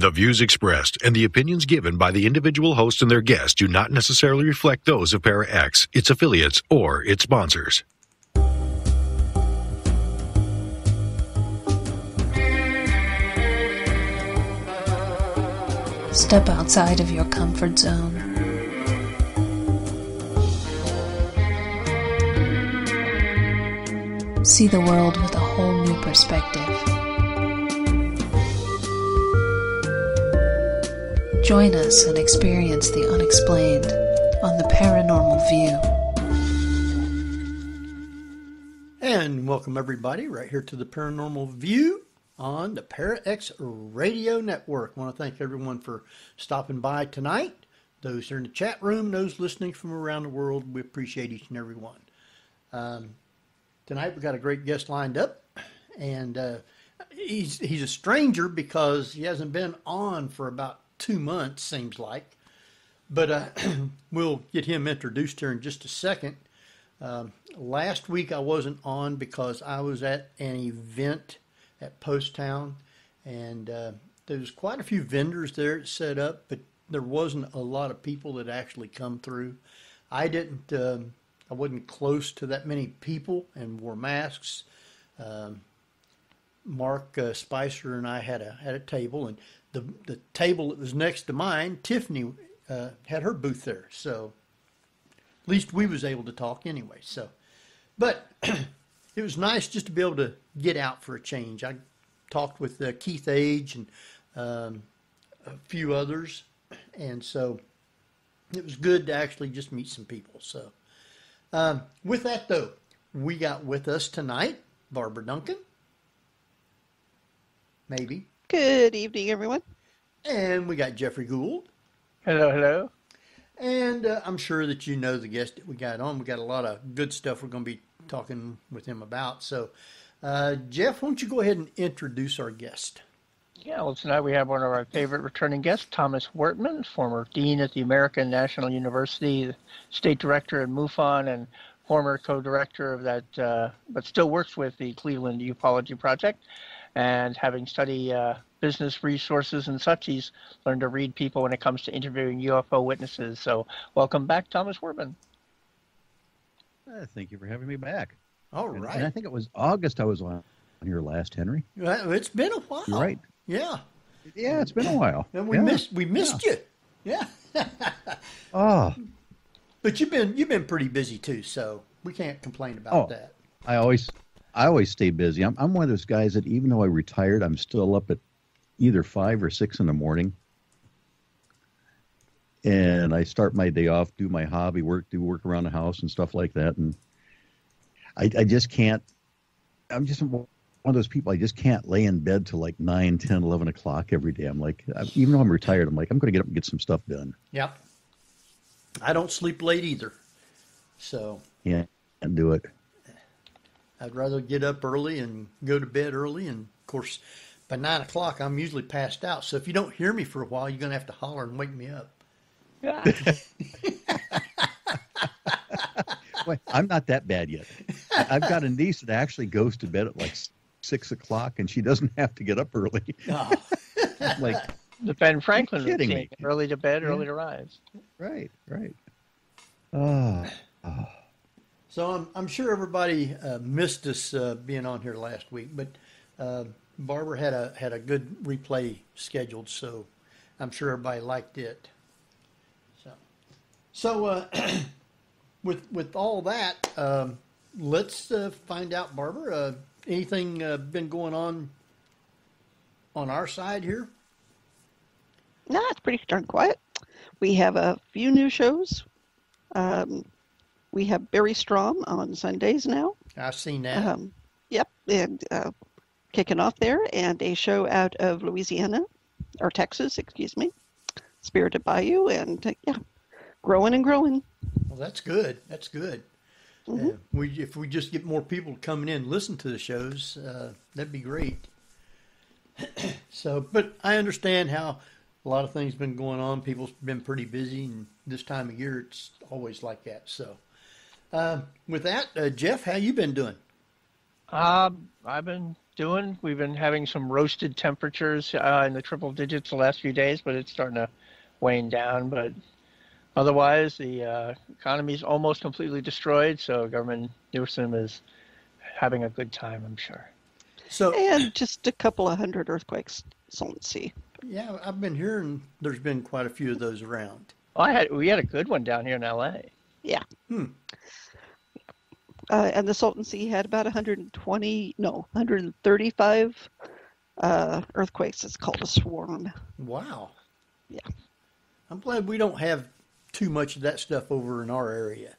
The views expressed and the opinions given by the individual host and their guests do not necessarily reflect those of Para X, its affiliates, or its sponsors. Step outside of your comfort zone. See the world with a whole new perspective. Join us and experience the unexplained on the Paranormal View. And welcome everybody right here to the Paranormal View on the ParaX Radio Network. I want to thank everyone for stopping by tonight. Those who are in the chat room, those listening from around the world, we appreciate each and every one. Um, tonight we've got a great guest lined up, and uh, he's he's a stranger because he hasn't been on for about two months, seems like. But uh, we'll get him introduced here in just a second. Um, last week I wasn't on because I was at an event at Post Town, and uh, there was quite a few vendors there set up, but there wasn't a lot of people that actually come through. I didn't. Um, I wasn't close to that many people and wore masks. Um, Mark uh, Spicer and I had a had a table, and the the table that was next to mine, Tiffany uh, had her booth there. So at least we was able to talk anyway. So, but it was nice just to be able to get out for a change. I talked with uh, Keith Age and um, a few others, and so it was good to actually just meet some people. So, um, with that though, we got with us tonight Barbara Duncan, maybe, Good evening, everyone. and we got Jeffrey Gould. Hello, hello. And uh, I'm sure that you know the guest that we got on. We got a lot of good stuff we're going to be talking with him about. So, uh, Jeff, why don't you go ahead and introduce our guest? Yeah, well, tonight we have one of our favorite returning guests, Thomas Wertman, former dean at the American National University, state director at MUFON, and former co-director of that, uh, but still works with the Cleveland Ufology Project. And having studied uh, business resources and such, he's learned to read people when it comes to interviewing UFO witnesses. So, welcome back, Thomas Wertman. Uh, thank you for having me back. All And- right. And I think it was August I was on your last, Henry. Well, it's been a while. You're right. Yeah. Yeah, it's been a while. And we Yeah. missed we missed you. Yeah. Oh, But you've been you've been pretty busy too, so we can't complain about Oh. that. I always, I always stay busy. I'm, I'm one of those guys that even though I retired, I'm still up at either five or six in the morning, and I start my day off, do my hobby work, do work around the house and stuff like that, and I, I just can't. I'm just one of those people. I just can't lay in bed till like 9, 10, 11 o'clock every day. I'm like, even though I'm retired, I'm like, I'm going to get up and get some stuff done. Yep. I don't sleep late either. So Yeah, and do it. I'd rather get up early and go to bed early. And of course, by nine o'clock, I'm usually passed out. So if you don't hear me for a while, you're going to have to holler and wake me up. Yeah. Wait, I'm not that bad yet. I- I've got a niece that actually goes to bed at like six o'clock, and she doesn't have to get up early. Like, the Ben Franklin kidding routine, me. early to bed, Yeah. early to rise. right, right. Oh, so I'm, I'm sure everybody uh, missed us uh, being on here last week, but uh, Barbara had a had a good replay scheduled, so I'm sure everybody liked it. So, so uh, with with all that, um, let's uh, find out, Barbara. Uh, anything been going on on our side here? Nah, it's pretty darn quiet. We have a few new shows. Um, we have Barry Strom on Sundays now. I've seen that. Um, yep, and uh, kicking off there, and a show out of Louisiana or Texas, excuse me, Spirited Bayou, and uh, yeah, growing and growing. Well, that's good. That's good. Mhm. Uh, we if we just get more people coming in, and listen to the shows, uh, that'd be great. so, but I understand how a lot of things been going on. People's been pretty busy, and this time of year, it's always like that. So, uh, with that, uh, Jeff, how you been doing? Um, I've been doing. We've been having some roasted temperatures uh, in the triple digits the last few days, but it's starting to wane down. But otherwise, the uh, economy is almost completely destroyed. So Governor Newsom is having a good time, I'm sure. So And just a couple of hundred earthquakes, Salton Sea. yeah, I've been hearing there's been quite a few of those around. Oh, I had we had a good one down here in L.A. Uh, and the Salton Sea had about 120, no, 135 uh, earthquakes. It's called a swarm. Wow. Yeah. I'm glad we don't have too much of that stuff over in our area.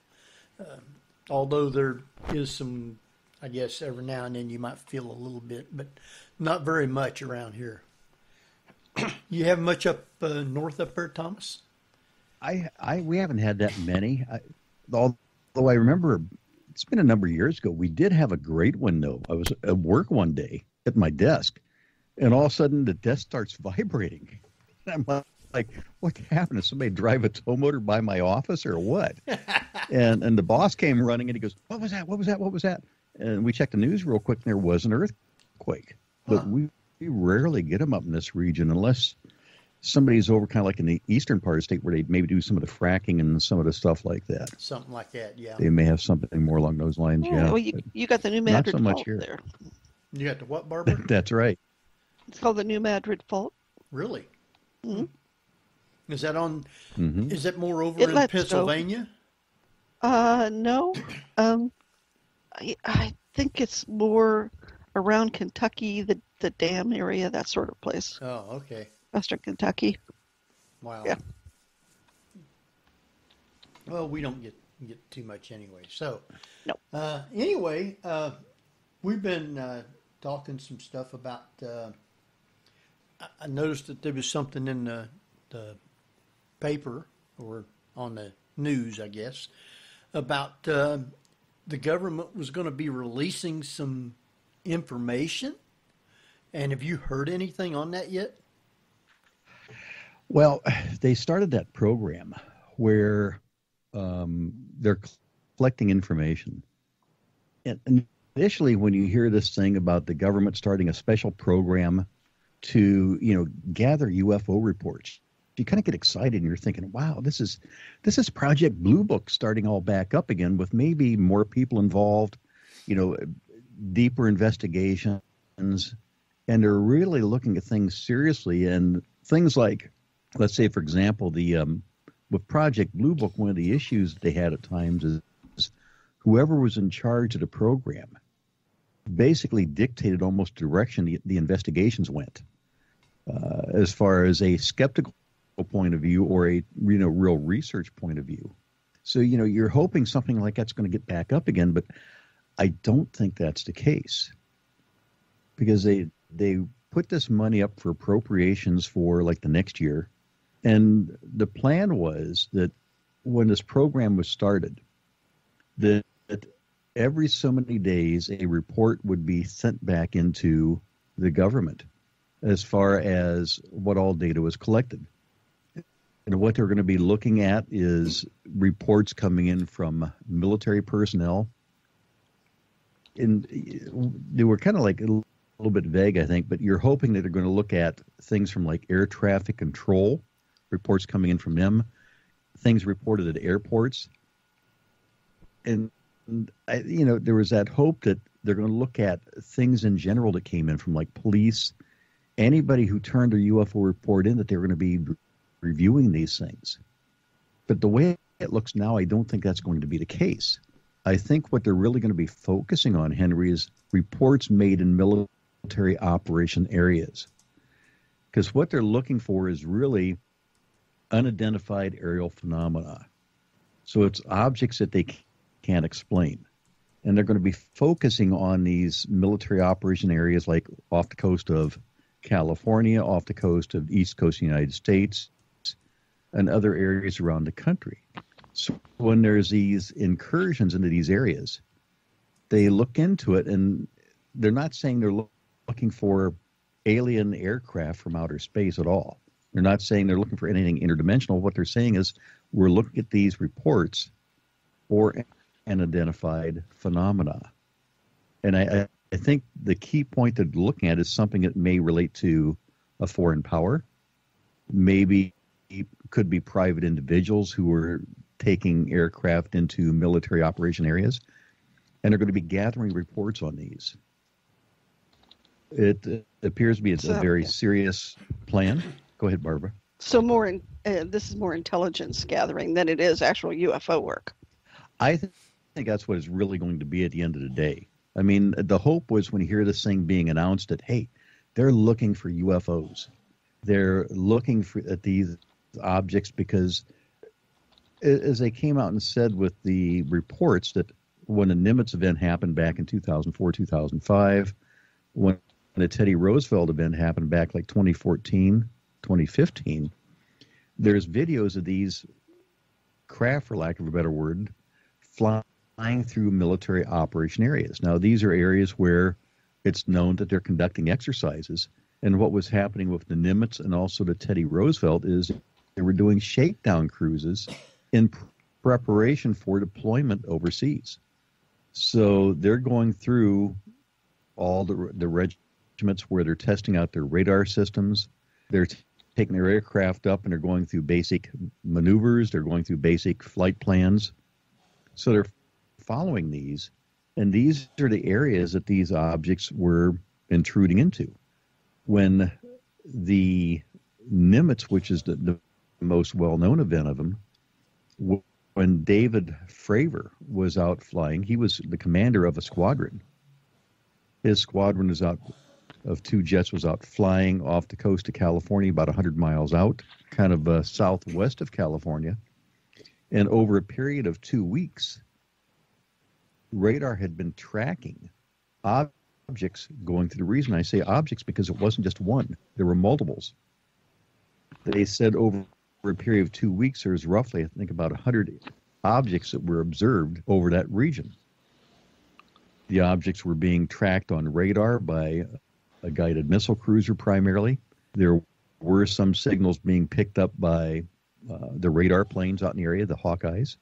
Um, although there is some, I guess every now and then you might feel a little bit, but not very much around here. you have much up uh, north up there, Thomas? I, I, we haven't had that many. I, although I remember, it's been a number of years ago. We did have a great one though. I was at work one day at my desk, and all of a sudden the desk starts vibrating. And I'm like, "What happened? Did somebody drive a tow motor by my office or what?" and and the boss came running and he goes, "What was that? What was that? What was that?" And we checked the news real quick, and there was an earthquake. But Huh. we, we rarely get them up in this region unless somebody's over kind of like in the eastern part of the state where they maybe do some of the fracking and some of the stuff like that. Something like that, yeah. They may have something more along those lines. Yeah, Yeah, well, you, you got the New not Madrid so much Fault here. there. You got the what, Barbara? that's right. It's called the New Madrid Fault. really? Mhm. Is that on? hmm Is that more over It in lets go. Pennsylvania? Uh, no. Um, I, I think it's more around Kentucky, the, the dam area, that sort of place. Oh, okay. Western Kentucky. Wow. Yeah. Well, we don't get get too much anyway. So, No. Uh, anyway, uh, we've been uh, talking some stuff about. Uh, I- noticed that there was something in the the paper or on the news, I guess, about uh, the government was going to be releasing some information. And have you heard anything on that yet? Well, they started that program where um, they're collecting information. And initially, when you hear this thing about the government starting a special program to, you know, gather UFO reports, you kind of get excited and you're thinking, "Wow, this is this is Project Blue Book starting all back up again with maybe more people involved, you know, deeper investigations." And they're really looking at things seriously and things like let's say, for example, the um, with Project Blue Book, one of the issues they had at times is, whoever was in charge of the program basically dictated almost direction the, the investigations went, uh, as far as a skeptical point of view or a you know real research point of view. So you know you're hoping something like that's going to get back up again, but I don't think that's the case. Because they they put this money up for appropriations for like the next year and the plan was that when this program was started, that every so many days a report would be sent back into the government as far as what all data was collected. And what they're going to be looking at is reports coming in from military personnel. And they were kind of like a little bit vague, I think, but you're hoping that they're going to look at things from like air traffic control reports coming in from them, things reported at airports, and, I, you know there was that hope that they're going to look at things in general that came in from like police, anybody who turned a UFO report in that they were going to be re- reviewing these things. But the way it looks now, I don't think that's going to be the case. I think what they're really going to be focusing on, Henry, is reports made in military operation areas. Because what they're looking for is really unidentified aerial phenomena. So it's objects that they can't explain. And they're going to be focusing on these military operation areas like off the coast of California, off the coast of the East Coast of the United States, and other areas around the country. So when there's these incursions into these areas, they look into it and they're not saying they're lo- looking for alien aircraft from outer space at all. They're not saying they're looking for anything interdimensional. What they're saying is we're looking at these reports for an identified phenomena. And I, I think the key point they're looking at is something that may relate to a foreign power. Maybe it could be private individuals who are taking aircraft into military operation areas and are going to be gathering reports on these. It, appears to be it's a very serious plan. Go ahead, Barbara. So more, in, uh, this is more intelligence gathering than it is actual UFO work. I th- think that's what it's really going to be at the end of the day. I mean, the hope was when you hear this thing being announced that, hey, they're looking for UFOs. They're looking for at these objects because, as they came out and said with the reports that when the Nimitz event happened back in 2004, 2005, when the Teddy Roosevelt event happened back like 2014, 2015, there's videos of these craft, for lack of a better word, flying through military operation areas. Now, these are areas where it's known that they're conducting exercises. And what was happening with the Nimitz and also the Teddy Roosevelt is they were doing shakedown cruises in preparation for deployment overseas. So they're going through all the, the regiments where they're testing out their radar systems. They're taking their aircraft up and they're going through basic maneuvers. They're going through basic flight plans. So they're following these, and these are the areas that these objects were intruding into. When the Nimitz, which is the, the most well known event of them, when David Fravor was out flying, he was the commander of a squadron. His squadron was out of two jets was out flying off the coast of California, about 100 miles out, kind of uh, southwest of California. And over a period of two weeks, radar had been tracking objects going through the reason I say objects because it wasn't just one, there were multiples. They said over a period of two weeks, there was roughly, I think, about 100 objects that were observed over that region. The objects were being tracked on radar by a guided missile cruiser primarily. There were some signals being picked up by uh, the radar planes out in the area, the Hawkeyes,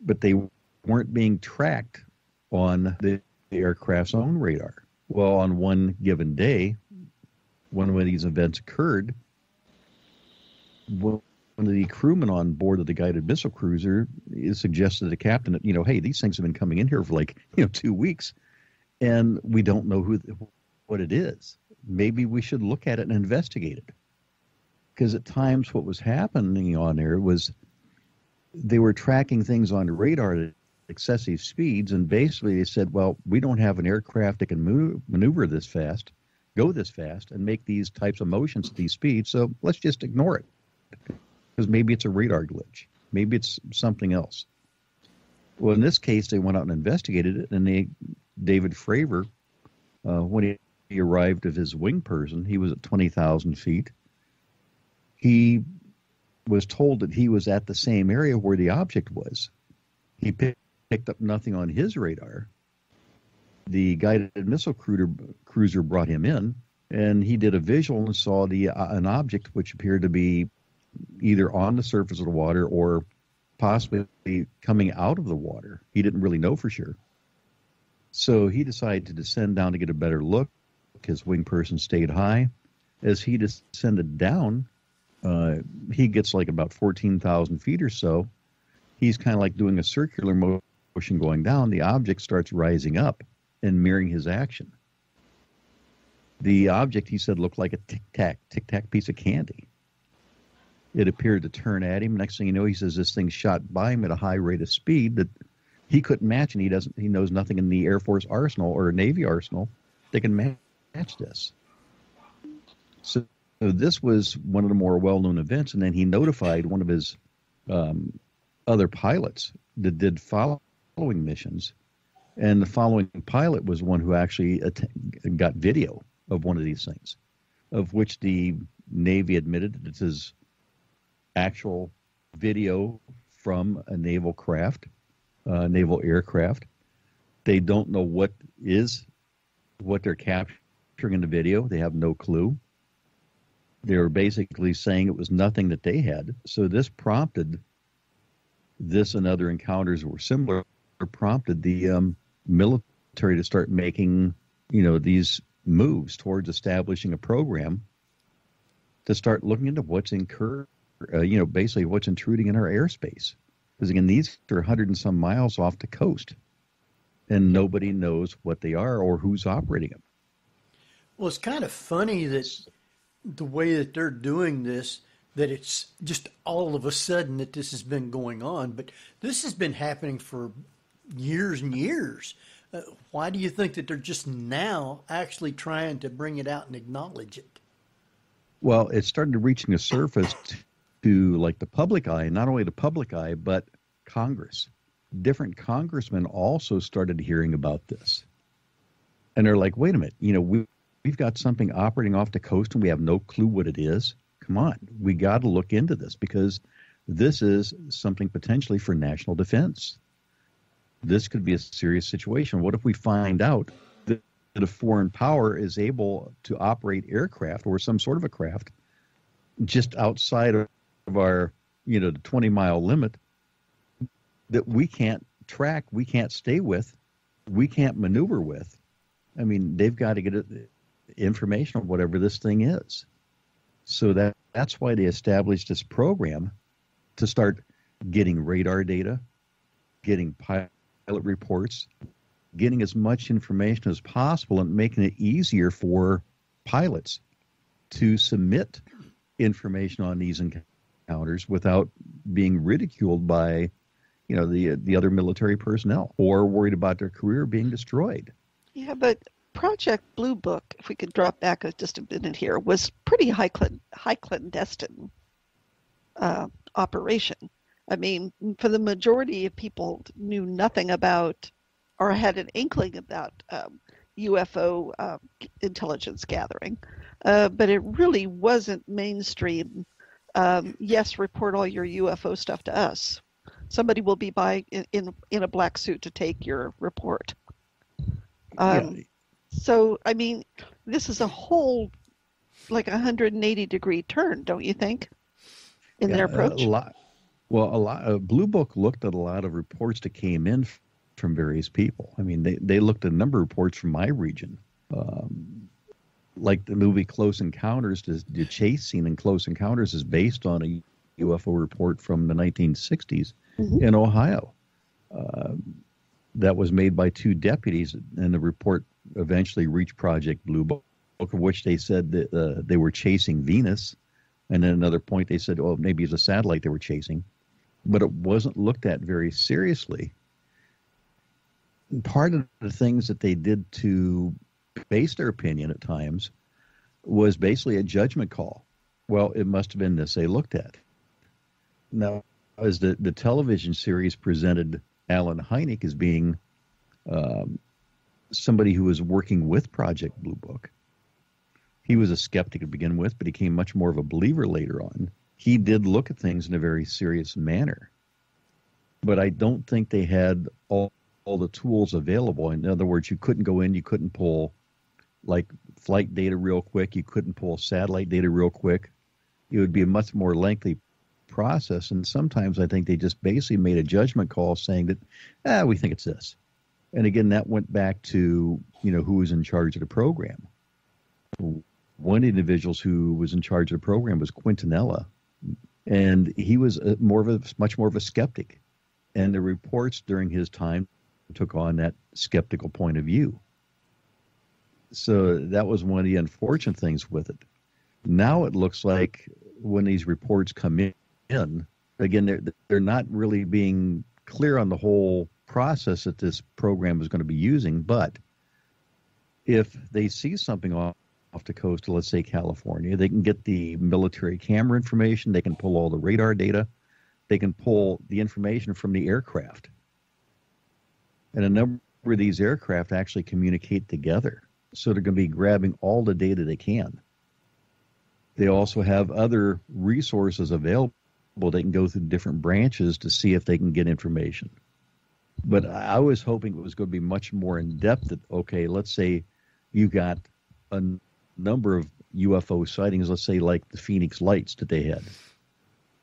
but they weren't being tracked on the, the aircraft's own radar. Well, on one given day, one of these events occurred, one of the crewmen on board of the guided missile cruiser suggested to the captain that, you know, hey, these things have been coming in here for like, you know, two weeks, and we don't know who what it is. Maybe we should look at it and investigate it. Because at times what was happening on there was they were tracking things on radar at excessive speeds and basically they said well we don't have an aircraft that can move, maneuver this fast go this fast and make these types of motions at these speeds so let's just ignore it. Because maybe it's a radar glitch. Maybe it's something else. Well in this case they went out and investigated it and they david fravor uh, when he, he arrived of his wing person he was at 20000 feet he was told that he was at the same area where the object was. He picked, up nothing on his radar. The guided missile cruiser, cruiser brought him in, and he did a visual and saw the uh, an object which appeared to be either on the surface of the water or possibly coming out of the water. He didn't really know for sure. So he decided to descend down to get a better look. His wing person stayed high. As he descended down, uh, he gets like about 14,000 feet or so. He's kind of like doing a circular motion going down. The object starts rising up and mirroring his action. The object, he said, looked like a tic tac, tic tac piece of candy. It appeared to turn at him. Next thing you know, he says this thing shot by him at a high rate of speed that he couldn't match, and he doesn't. He knows nothing in the Air Force arsenal or Navy arsenal that can match this. So so this was one of the more well-known events, and then he notified one of his um, other pilots that did following missions, and the following pilot was one who actually att- got video of one of these things, of which the Navy admitted that this is actual video from a naval craft, uh, naval aircraft. They don't know what is what they're capturing in the video. They have no clue they were basically saying it was nothing that they had. So this prompted this and other encounters were similar prompted the um, military to start making, you know, these moves towards establishing a program to start looking into what's incur, uh, you know, basically what's intruding in our airspace. Because again, these are 100 and some miles off the coast, and nobody knows what they are or who's operating them. Well, it's kind of funny that the way that they're doing this, that it's just all of a sudden that this has been going on, but this has been happening for years and years. Uh, why do you think that they're just now actually trying to bring it out and acknowledge it? Well, it started reaching the surface to like the public eye, not only the public eye, but Congress. Different congressmen also started hearing about this. And they're like, wait a minute, you know, we, we've got something operating off the coast and we have no clue what it is. Come on, we got to look into this because this is something potentially for national defense. This could be a serious situation. What if we find out that a foreign power is able to operate aircraft or some sort of a craft just outside of our, you know, the 20 mile limit that we can't track, we can't stay with, we can't maneuver with? I mean, they've got to get information on whatever this thing is. So that that's why they established this program to start getting radar data, getting pilot reports, getting as much information as possible and making it easier for pilots to submit information on these encounters without being ridiculed by you know the the other military personnel or worried about their career being destroyed. Yeah, but Project Blue Book, if we could drop back just a minute here, was pretty high high clandestine uh, operation. I mean, for the majority of people, knew nothing about or had an inkling about um, UFO uh, intelligence gathering, uh, but it really wasn't mainstream. Um, yes, report all your UFO stuff to us. Somebody will be by in in, in a black suit to take your report. Um, yeah. So, I mean, this is a whole like a 180 degree turn, don't you think, in yeah, their approach? A lot. Well, a lot. Uh, Blue Book looked at a lot of reports that came in from various people. I mean, they they looked at a number of reports from my region. Um, like the movie Close Encounters, the, the chase scene in Close Encounters is based on a UFO report from the 1960s mm-hmm. in Ohio. Uh, that was made by two deputies, and the report eventually reached Project Blue Book, of which they said that uh, they were chasing Venus. And then another point, they said, oh, maybe it's a satellite they were chasing. But it wasn't looked at very seriously. Part of the things that they did to base their opinion at times was basically a judgment call. Well, it must have been this they looked at. Now, as the, the television series presented Allen Hynek as being um, somebody who was working with Project Blue Book. He was a skeptic to begin with, but he became much more of a believer later on. He did look at things in a very serious manner. But I don't think they had all, all the tools available. In other words, you couldn't go in, you couldn't pull like flight data real quick, you couldn't pull satellite data real quick. It would be a much more lengthy process. And sometimes I think they just basically made a judgment call saying that, ah, we think it's this. And again, that went back to you know who was in charge of the program. One individuals who was in charge of the program was Quintanilla, and he was a, more of a much more of a skeptic. And the reports during his time took on that skeptical point of view. So that was one of the unfortunate things with it. Now it looks like when these reports come in, again, they're they're not really being clear on the whole process that this program is going to be using. But if they see something off, off the coast of, let's say, California, they can get the military camera information, they can pull all the radar data, they can pull the information from the aircraft. And a number of these aircraft actually communicate together. So they're going to be grabbing all the data they can. They also have other resources available. Well, they can go through different branches to see if they can get information. But I was hoping it was going to be much more in depth. That okay, let's say you got a n- number of UFO sightings. Let's say like the Phoenix Lights that they had.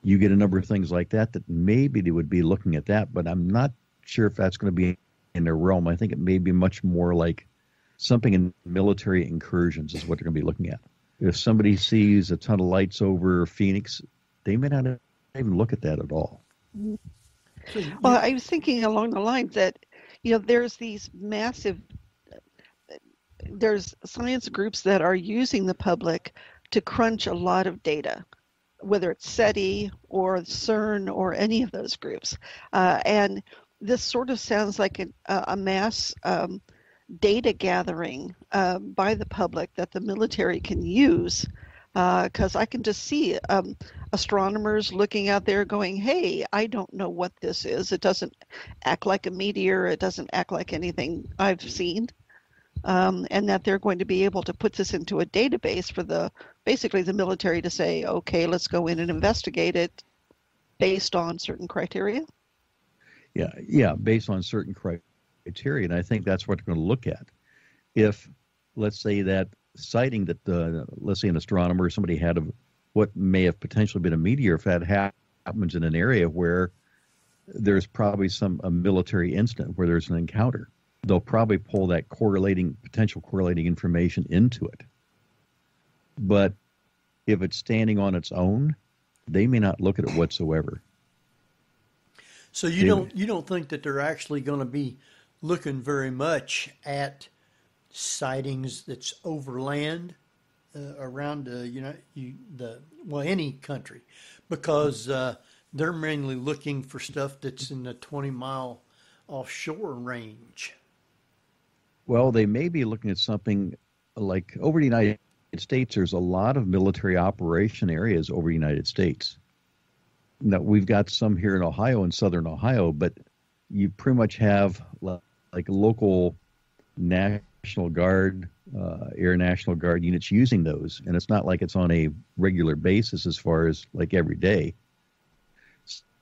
You get a number of things like that. That maybe they would be looking at that, but I'm not sure if that's going to be in their realm. I think it may be much more like something in military incursions is what they're going to be looking at. If somebody sees a ton of lights over Phoenix, they may not even look at that at all. Well, I was thinking along the lines that, you know, there's these massive, there's science groups that are using the public to crunch a lot of data, whether it's SETI or CERN or any of those groups. Uh, and this sort of sounds like a, a mass um, data gathering uh, by the public that the military can use because uh, I can just see um, astronomers looking out there going, hey, I don't know what this is. It doesn't act like a meteor, it doesn't act like anything I've seen. Um, and that they're going to be able to put this into a database for the basically the military to say, okay, let's go in and investigate it based on certain criteria. Yeah, yeah, based on certain criteria and I think that's what they're going to look at. If, let's say, that sighting that, uh, let's say, an astronomer or somebody had of what may have potentially been a meteor, if that happens in an area where there's probably some a military incident where there's an encounter, they'll probably pull that correlating potential correlating information into it. But if it's standing on its own, they may not look at it whatsoever. So you they, don't you don't think that they're actually going to be looking very much at sightings that's overland uh, around uh, you know you, the well any country because uh, they're mainly looking for stuff that's in the 20 mile offshore range. Well, they may be looking at something like over the United States. There's a lot of military operation areas over the United States. Now we've got some here in Ohio and southern Ohio, but you pretty much have like local National Guard, uh, Air National Guard units using those, and it's not like it's on a regular basis as far as like every day.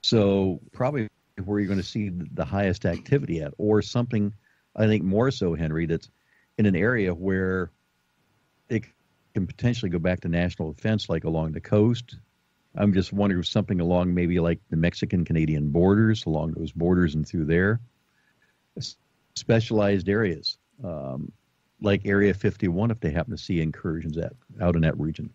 So probably where you're going to see the highest activity at, or something, I think more so, Henry, that's in an area where it can potentially go back to national defense, like along the coast. I'm just wondering if something along maybe like the Mexican Canadian borders, along those borders and through there specialized areas, um, like Area 51, if they happen to see incursions at out in that region,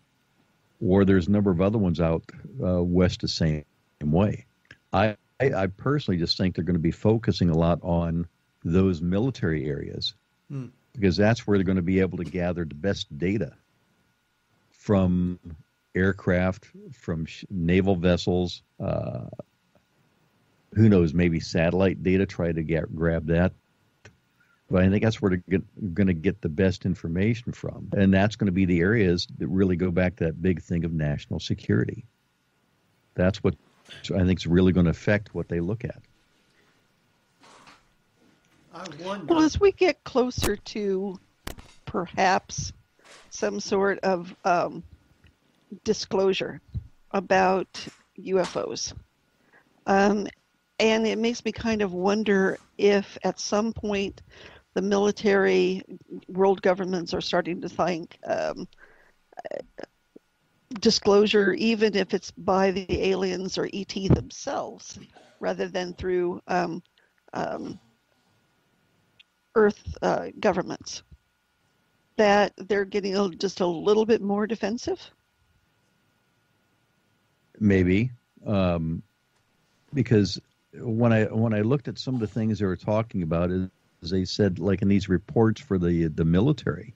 or there's a number of other ones out uh, west the same way. I, I, personally just think they're going to be focusing a lot on those military areas hmm. because that's where they're going to be able to gather the best data from aircraft, from sh- naval vessels. Uh, who knows? Maybe satellite data. Try to get grab that. But I think that's where they're going to get the best information from. And that's going to be the areas that really go back to that big thing of national security. That's what I think is really going to affect what they look at. Well, as we get closer to perhaps some sort of um, disclosure about UFOs, um, and it makes me kind of wonder if at some point the military, world governments are starting to think um, disclosure, even if it's by the aliens or ET themselves, rather than through um, um, Earth uh, governments, that they're getting just a little bit more defensive. Maybe, um, because when I when I looked at some of the things they were talking about, they said, like in these reports for the the military,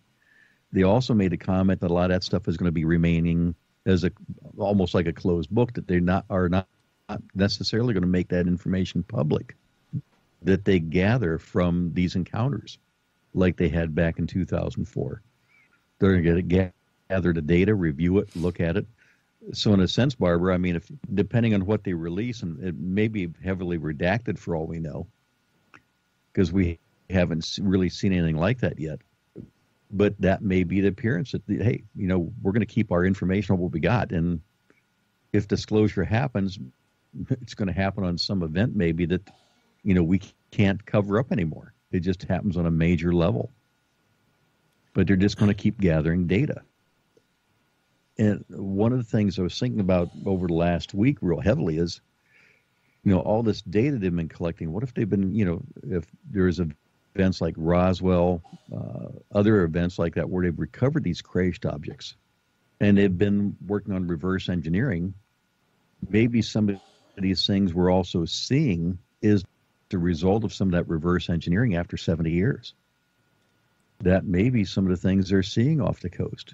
they also made a comment that a lot of that stuff is going to be remaining as a almost like a closed book that they not are not necessarily going to make that information public that they gather from these encounters, like they had back in 2004. They're going to get gather the data, review it, look at it. So in a sense, Barbara, I mean, if depending on what they release, and it may be heavily redacted for all we know, because we haven't really seen anything like that yet. But that may be the appearance that, hey, you know, we're going to keep our information on what we got. And if disclosure happens, it's going to happen on some event maybe that, you know, we can't cover up anymore. It just happens on a major level. But they're just going to keep gathering data. And one of the things I was thinking about over the last week real heavily is you know, all this data they've been collecting. What if they've been, you know, if there's events like Roswell, uh, other events like that where they've recovered these crashed objects, and they've been working on reverse engineering. Maybe some of these things we're also seeing is the result of some of that reverse engineering after 70 years. That may be some of the things they're seeing off the coast.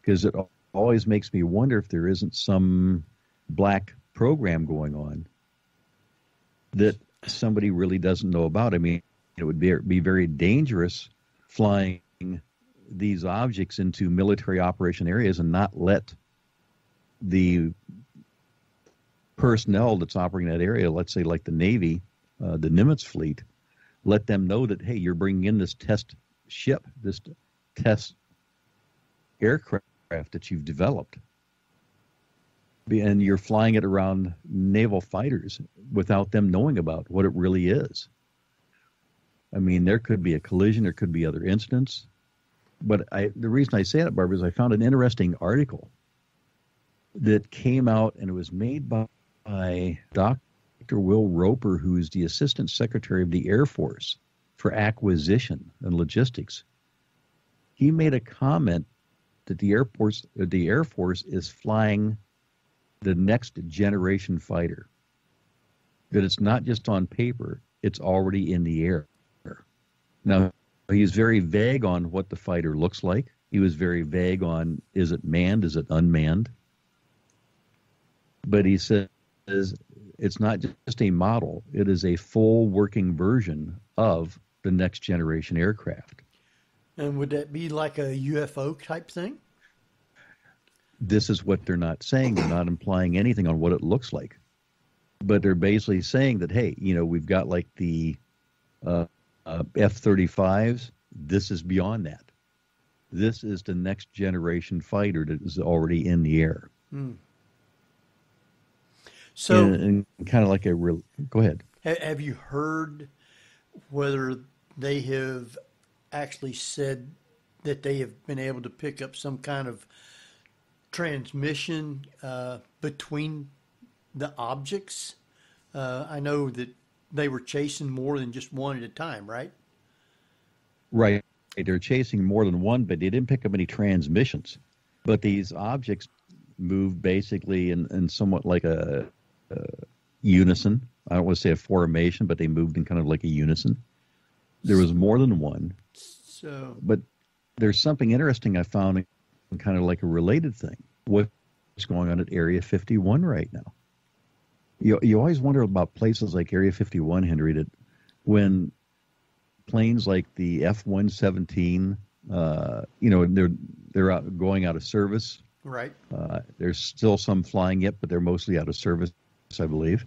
Because it always makes me wonder if there isn't some black program going on that somebody really doesn't know about. I mean, it would be, be very dangerous flying these objects into military operation areas and not let the personnel that's operating that area, let's say like the Navy, uh, the Nimitz fleet, let them know that, hey, you're bringing in this test ship, this test aircraft that you've developed. And you're flying it around naval fighters without them knowing about what it really is. I mean, there could be a collision, there could be other incidents. But I, the reason I say that, Barbara, is I found an interesting article that came out and it was made by by Dr. Will Roper, who is the Assistant Secretary of the Air Force for Acquisition and Logistics. He made a comment that the Air Force, the Air Force is flying the next generation fighter. That it's not just on paper, it's already in the air. Now, he's very vague on what the fighter looks like. He was very vague on is it manned, is it unmanned? But he says it's not just a model, it is a full working version of the next generation aircraft. And would that be like a UFO type thing? This is what they're not saying. They're not implying anything on what it looks like. But they're basically saying that, hey, you know, we've got like the uh, uh, F 35s. This is beyond that. This is the next generation fighter that is already in the air. Hmm. So, and, and kind of like a real. Go ahead. Have you heard whether they have actually said that they have been able to pick up some kind of transmission uh, between the objects? Uh, I know that they were chasing more than just one at a time, right? Right. They're chasing more than one, but they didn't pick up any transmissions. But these objects move basically in, in somewhat like a uh, unison. I don't want to say a formation, but they moved in kind of like a unison. There was more than one. So, but there's something interesting I found in kind of like a related thing. What's going on at Area 51 right now? You you always wonder about places like Area 51, Henry, that when planes like the F-117, uh, you know, they're they're out, going out of service. Right. Uh, there's still some flying yet, but they're mostly out of service I believe.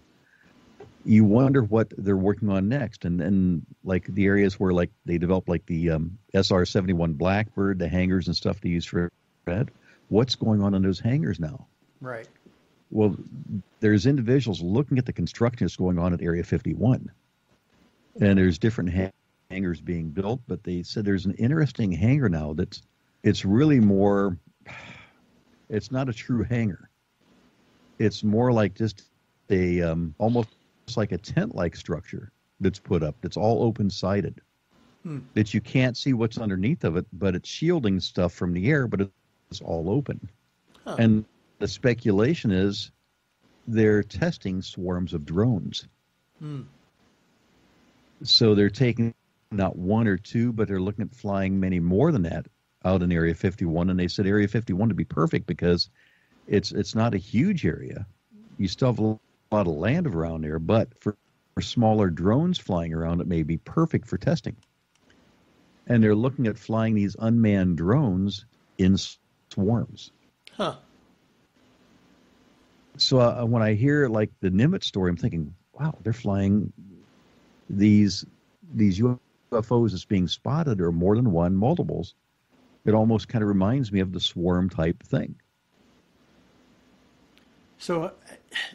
You wonder what they're working on next, and then like the areas where like they develop like the um, SR seventy one Blackbird, the hangars and stuff they use for red. What's going on in those hangars now? Right. Well, there's individuals looking at the construction that's going on at Area 51, and there's different ha- hangars being built. But they said there's an interesting hangar now that's it's really more. It's not a true hangar. It's more like just a um, almost like a tent-like structure that's put up. That's all open-sided. Hmm. That you can't see what's underneath of it, but it's shielding stuff from the air, but it's all open. Huh. And the speculation is they're testing swarms of drones. Hmm. So they're taking not one or two, but they're looking at flying many more than that out in Area 51. And they said Area 51 to be perfect because it's it's not a huge area. You still have a lot of land around there, but for, for smaller drones flying around, it may be perfect for testing. And they're looking at flying these unmanned drones in swarms. Huh. So uh, when I hear like the Nimitz story, I'm thinking, wow, they're flying these these UFOs that's being spotted or more than one, multiples. It almost kind of reminds me of the swarm type thing. So,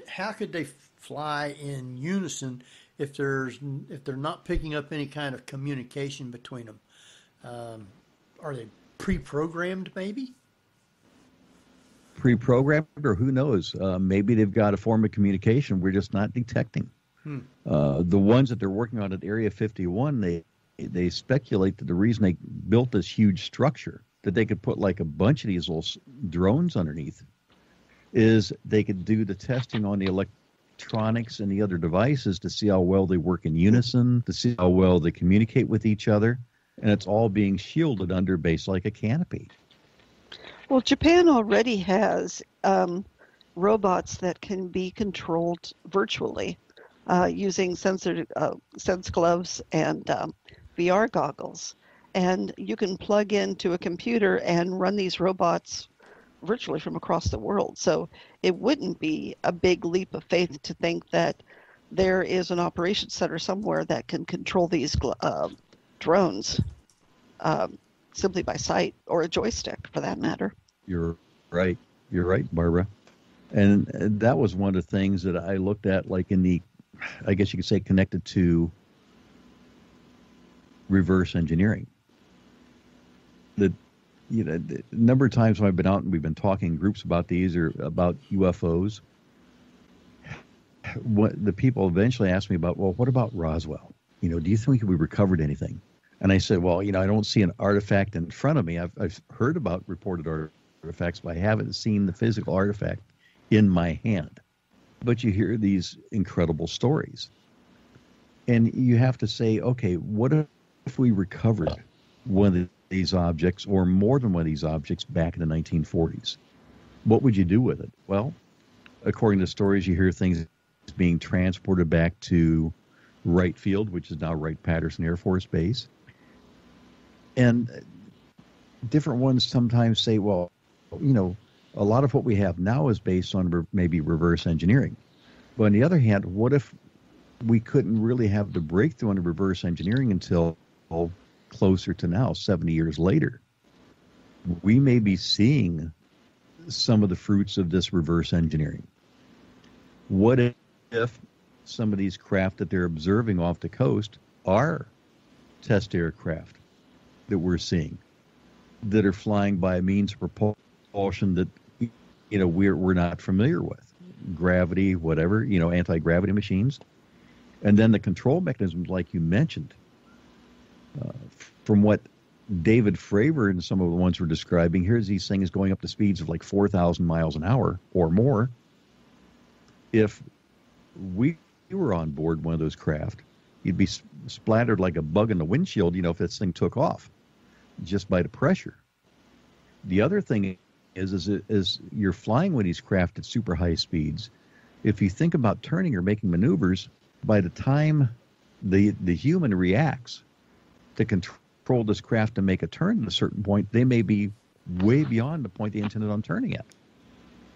how could they fly in unison if there's if they're not picking up any kind of communication between them? Um, are they pre-programmed, maybe? Pre-programmed, or who knows? Uh, maybe they've got a form of communication we're just not detecting. Hmm. Uh, the ones that they're working on at Area 51, they they speculate that the reason they built this huge structure that they could put like a bunch of these little drones underneath is they could do the testing on the electronics and the other devices to see how well they work in unison, to see how well they communicate with each other, and it's all being shielded under base like a canopy. Well, Japan already has um, robots that can be controlled virtually uh, using sensor uh, sense gloves and um, VR goggles. And you can plug into a computer and run these robots virtually from across the world. So it wouldn't be a big leap of faith to think that there is an operations center somewhere that can control these uh, drones um, simply by sight or a joystick for that matter. You're right. You're right, Barbara. And that was one of the things that I looked at, like in the, I guess you could say, connected to reverse engineering. The you know, the number of times when I've been out and we've been talking groups about these or about UFOs, what the people eventually asked me about, well, what about Roswell? You know, do you think we recovered anything? And I said, well, you know, I don't see an artifact in front of me. I've, I've heard about reported artifacts, but I haven't seen the physical artifact in my hand. But you hear these incredible stories. And you have to say, okay, what if we recovered one of these objects or more than one of these objects back in the 1940s? What would you do with it? Well, according to stories, you hear things being transported back to Wright Field, which is now Wright Patterson Air Force Base. And different ones sometimes say, well, you know, a lot of what we have now is based on re- maybe reverse engineering. But on the other hand, what if we couldn't really have the breakthrough on reverse engineering until closer to now, 70 years later. We may be seeing some of the fruits of this reverse engineering. What if some of these craft that they're observing off the coast are test aircraft that we're seeing that are flying by means of propulsion that you know we're we're not familiar with. Gravity whatever you know anti-gravity machines. And then the control mechanisms like you mentioned uh, from what David Fravor and some of the ones we're describing, here's these things going up to speeds of like 4,000 miles an hour or more. If we were on board one of those craft, you'd be splattered like a bug in the windshield, you know, if this thing took off just by the pressure. The other thing is, is, is you're flying with these craft at super high speeds. If you think about turning or making maneuvers, by the time the the human reacts, to control this craft to make a turn at a certain point, they may be way beyond the point they intended on turning at.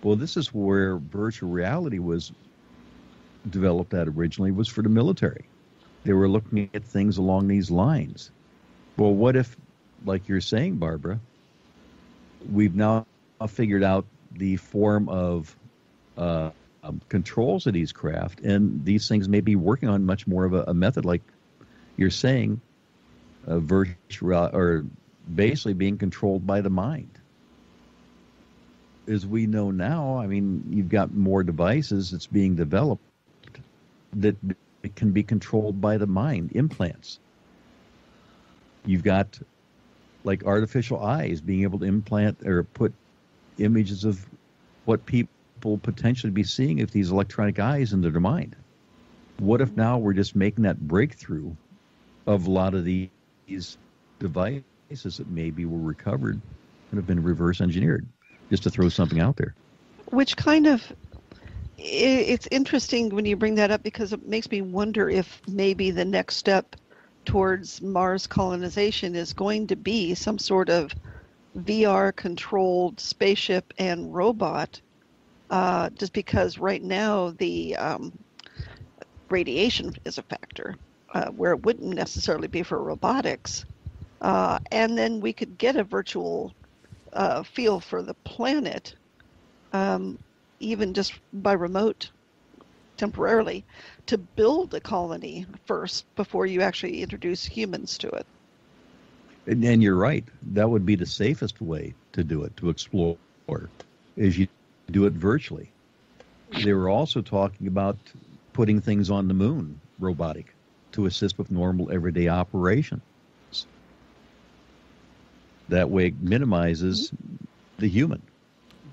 Well, this is where virtual reality was developed at originally was for the military. They were looking at things along these lines. Well, what if, like you're saying, Barbara, we've now figured out the form of uh, um, controls of these craft, and these things may be working on much more of a, a method, like you're saying, uh, virtual or basically being controlled by the mind. As we know now, I mean, you've got more devices that's being developed that can be controlled by the mind, implants. You've got like artificial eyes being able to implant or put images of what people potentially be seeing if these electronic eyes into their mind. What if now we're just making that breakthrough of a lot of these devices that maybe were recovered could have been reverse engineered, just to throw something out there. Which kind of it's interesting when you bring that up because it makes me wonder if maybe the next step towards Mars colonization is going to be some sort of VR controlled spaceship and robot. Uh, just because right now the um, radiation is a factor uh, where it wouldn't necessarily be for robotics. Uh, and then we could get a virtual uh, feel for the planet, um, even just by remote temporarily, to build a colony first before you actually introduce humans to it. And, and you're right. That would be the safest way to do it, to explore. is you do it virtually. They were also talking about putting things on the moon, robotic, to assist with normal everyday operations. That way, it minimizes the human.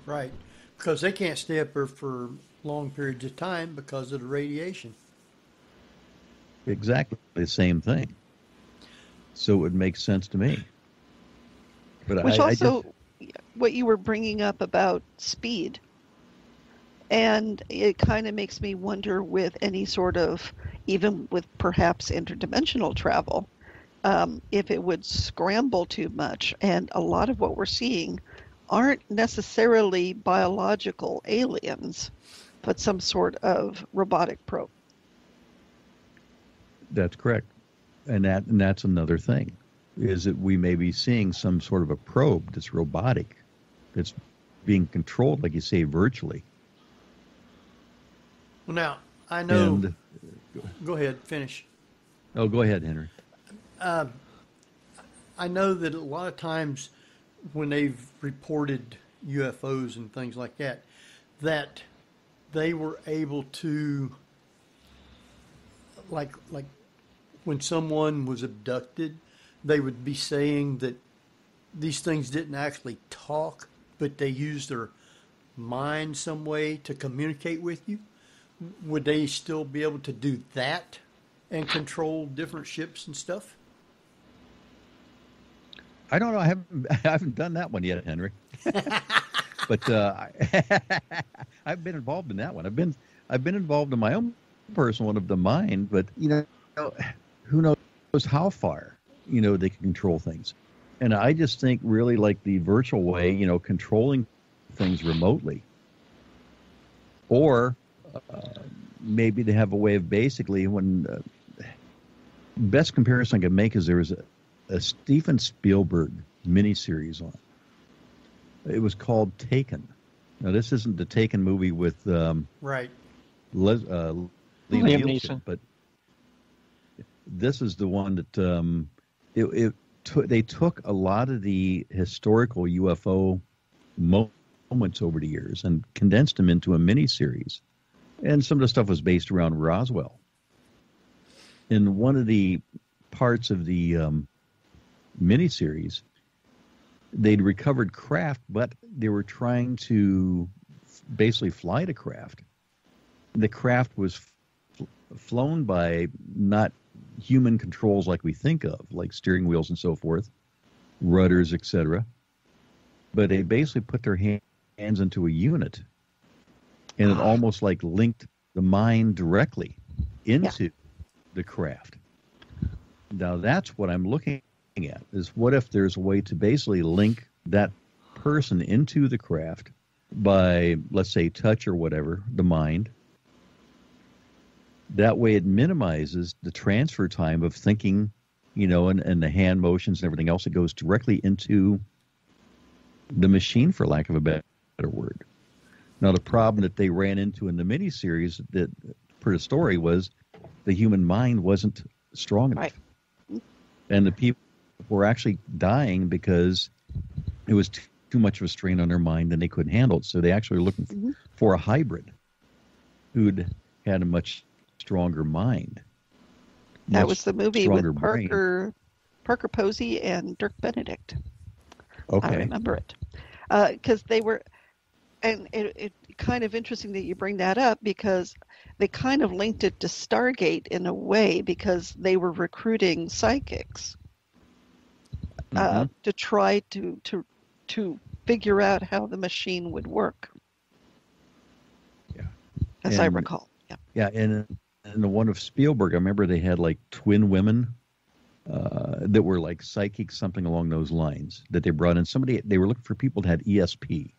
Right. Because they can't stay up there for long periods of time because of the radiation. Exactly the same thing. So it would make sense to me. But Which I, I also, just, what you were bringing up about speed, and it kind of makes me wonder with any sort of, even with perhaps interdimensional travel, um, if it would scramble too much. And a lot of what we're seeing aren't necessarily biological aliens, but some sort of robotic probe. That's correct. And that and that's another thing, is that we may be seeing some sort of a probe that's robotic, that's being controlled, like you say, virtually. Well, now, I know. And go ahead, finish. oh, go ahead, Henry. Um, I know that a lot of times when they've reported UFOs and things like that, that they were able to, like, like when someone was abducted, they would be saying that these things didn't actually talk, but they used their mind some way to communicate with you. Would they still be able to do that and control different ships and stuff? I don't know. I haven't I haven't done that one yet, Henry. but uh, I've been involved in that one. I've been I've been involved in my own personal one of the mind, but you know, who knows how far you know they can control things. And I just think really like the virtual way, you know, controlling things remotely, or uh, maybe they have a way of basically when. Uh, best comparison I can make is there was a, a Steven Spielberg miniseries on. It was called Taken. Now this isn't the Taken movie with um, Right. Les, uh, Liam, Liam Neeson, Neeson. but this is the one that um, it, it took. They took a lot of the historical UFO moments over the years and condensed them into a mini series, and some of the stuff was based around Roswell. In one of the parts of the um, miniseries, they'd recovered craft, but they were trying to basically fly the craft. The craft was flown by not human controls like we think of, like steering wheels and so forth, rudders, etc. But they basically put their hand, hands into a unit, and it ah. almost like linked the mind directly into the craft. Now that's what I'm looking at is what if there's a way to basically link that person into the craft by let's say touch or whatever, the mind. That way it minimizes the transfer time of thinking, you know, and, and the hand motions and everything else. It goes directly into the machine for lack of a better word. Now the problem that they ran into in the miniseries that per the story was the human mind wasn't strong enough. Right. And the people were actually dying because it was too, too much of a strain on their mind and they couldn't handle it. So they actually were looking Mhm. for a hybrid who'd had a much stronger mind. That was the movie with brain. Parker, Parker Posey and Dirk Benedict. Okay, I remember it because they were, and it, it kind of interesting that you bring that up because they kind of linked it to Stargate in a way because they were recruiting psychics uh, Mhm. to try to to to figure out how the machine would work. Yeah. as I recall. Yeah. Yeah, and in the one of Spielberg, I remember they had like twin women uh, that were like psychics, something along those lines, that they brought in. Somebody they were looking for people that had ESP,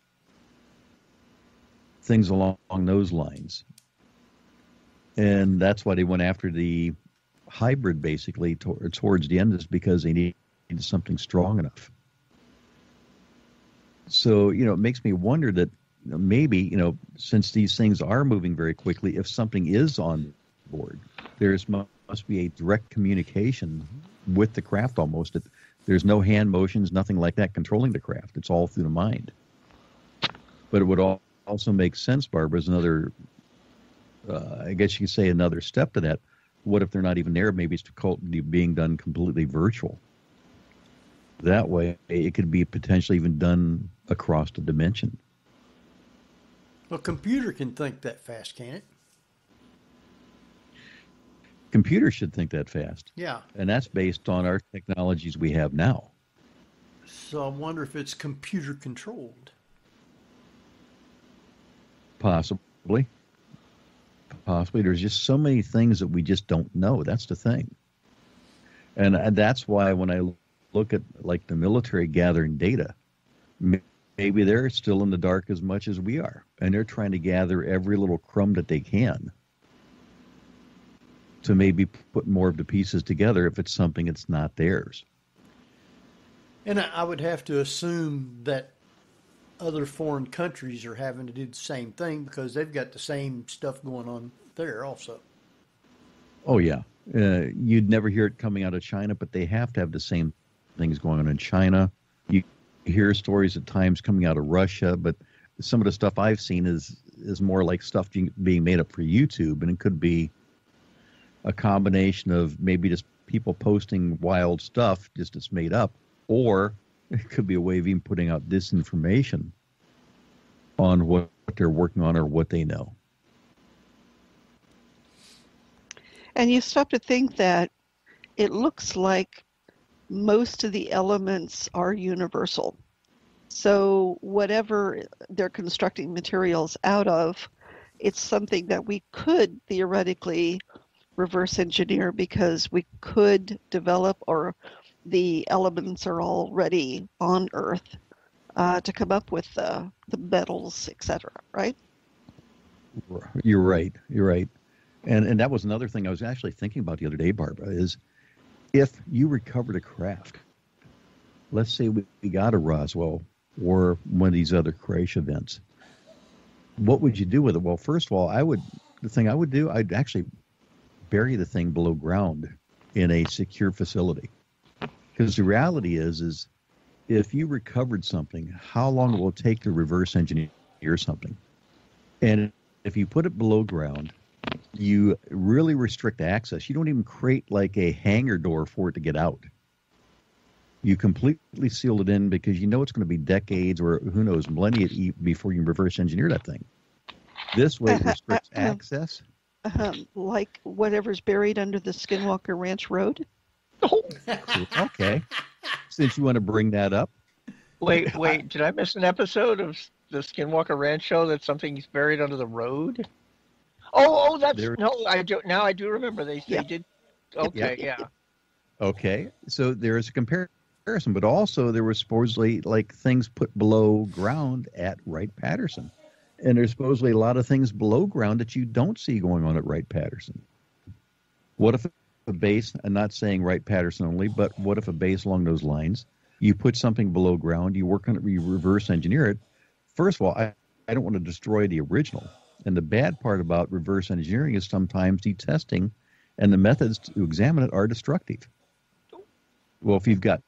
things along, along those lines, and that's why they went after the hybrid basically tor- towards the end, is because they needed something strong enough. So you know, it makes me wonder that maybe you know since these things are moving very quickly if something is on board there's must be a direct communication with the craft almost there's no hand motions nothing like that controlling the craft it's all through the mind But it would also make sense, Barbara, as another, uh, I guess you could say another step to that. What if they're not even there? Maybe it's being done completely virtual. That way, it could be potentially even done across the dimension. A computer can think that fast, can't it? Computers should think that fast. Yeah. And that's based on our technologies we have now. So I wonder if it's computer controlled. Possibly. Possibly. There's just so many things that we just don't know. That's the thing. And uh, that's why when I look at like the military gathering data, maybe they're still in the dark as much as we are. And they're trying to gather every little crumb that they can to maybe put more of the pieces together if it's something that's not theirs. And I would have to assume that other foreign countries are having to do the same thing because they've got the same stuff going on there also. Oh yeah, uh, you'd never hear it coming out of China, but they have to have the same things going on in China. You hear stories at times coming out of Russia, but some of the stuff I've seen is is more like stuff being made up for YouTube, and it could be a combination of maybe just people posting wild stuff, just it's made up, or it could be a way of even putting out disinformation on what they're working on or what they know. And you stop to think that it looks like most of the elements are universal. So, whatever they're constructing materials out of, it's something that we could theoretically reverse engineer because we could develop or the elements are already on Earth uh, to come up with the, the metals, etc. Right? You're right. You're right. And and that was another thing I was actually thinking about the other day, Barbara, is if you recovered a craft, let's say we, we got a Roswell or one of these other crash events, what would you do with it? Well, first of all, I would the thing I would do, I'd actually bury the thing below ground in a secure facility. Because the reality is, is if you recovered something, how long will it take to reverse engineer something? And if you put it below ground, you really restrict access. You don't even create like a hangar door for it to get out. You completely seal it in because you know it's going to be decades or who knows, millennia before you reverse engineer that thing. This way it restricts mm-hmm. access um, like whatever's buried under the Skinwalker Ranch Road. Oh, okay. Since you want to bring that up. Wait, wait. Did I miss an episode of the Skinwalker Ranch show that something's buried under the road? Oh, oh, that's there, no. I do now. I do remember they, yeah. they did. Okay, yeah. yeah. Okay, so there is a comparison, but also there was supposedly like things put below ground at Wright Patterson and there's supposedly a lot of things below ground that you don't see going on at Wright Patterson. What if a base, I'm not saying Wright Patterson only, but what if a base along those lines, you put something below ground, you work on it, you reverse engineer it. First of all, I, I don't want to destroy the original. And the bad part about reverse engineering is sometimes the testing and the methods to examine it are destructive. Well, if you've got